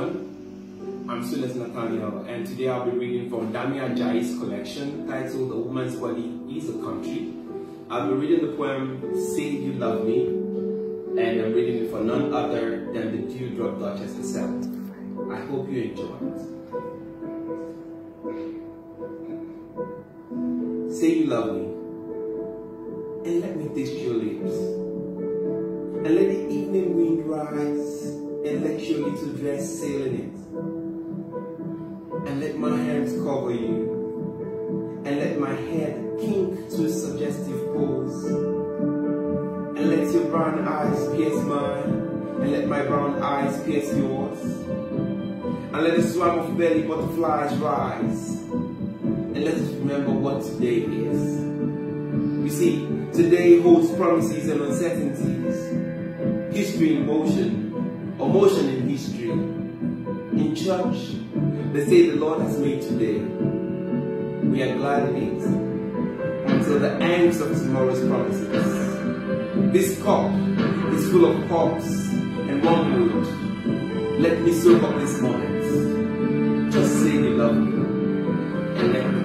everyone. I'm Soonest Nathaniel, and today I'll be reading from Dami Ajayi's collection titled A Woman's Body is a Country. I'll be reading the poem Say You Love Me, and I'm reading it for none other than the Dewdrop Duchess herself. I hope you enjoy it. Say you love me, and let me taste your lips, and let the evening wind rise and let your little dress sail in it. And let my hands cover you. And let my head kink to a suggestive pose. And let your brown eyes pierce mine. And let my brown eyes pierce yours. And let a swarm of belly butterflies rise. And let us remember what today is. You see, today holds promises and uncertainties. Or motion in history. In church, they say the Lord has made today. We are glad in it until the angst of tomorrow's promises. This cup is full of cups and one wormwood. Let me soak up this moment. Just say you love me.